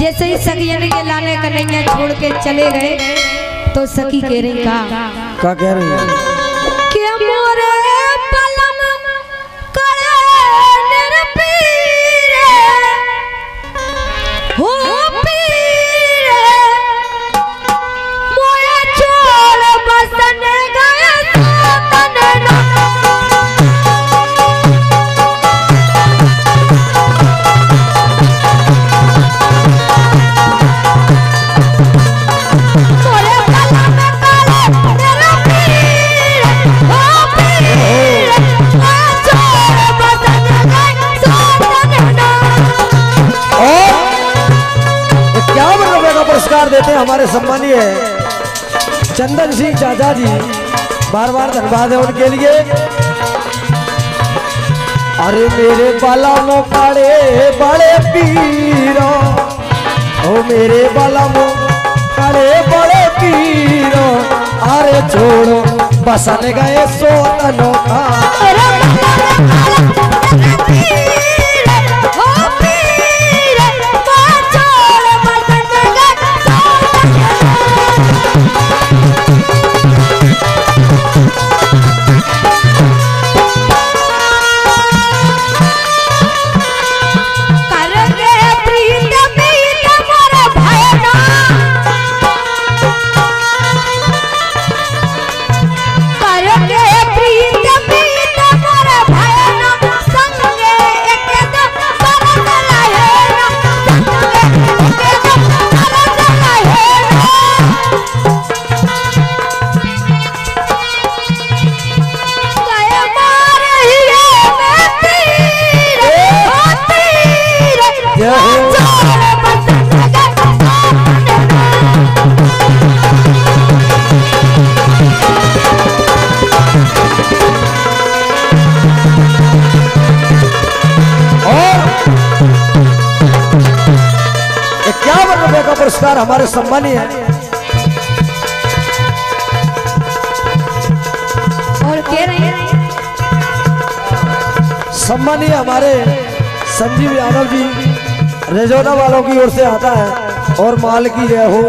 जैसे ही सगियन के लाने कन्हैया छोड़ के चले गए तो सखी कह रही का? क्या कह रही है? कि पुरस्कार देते हैं हमारे सम्मानीय चंदन सिंह चाचा जी। बार बार धन्यवाद है उनके लिए। अरे मेरे बाला मो बड़े बड़े पीरो। ओ मेरे बाला मो बड़े बड़े पीरो। अरे छोड़ो, बसन गए सोतनों का। पुरस्कार हमारे सम्मानी है। और कह रहे हैं सम्मानीय हमारे संजीव यादव जी रेजोना वालों की ओर से आता है और माल की जय हो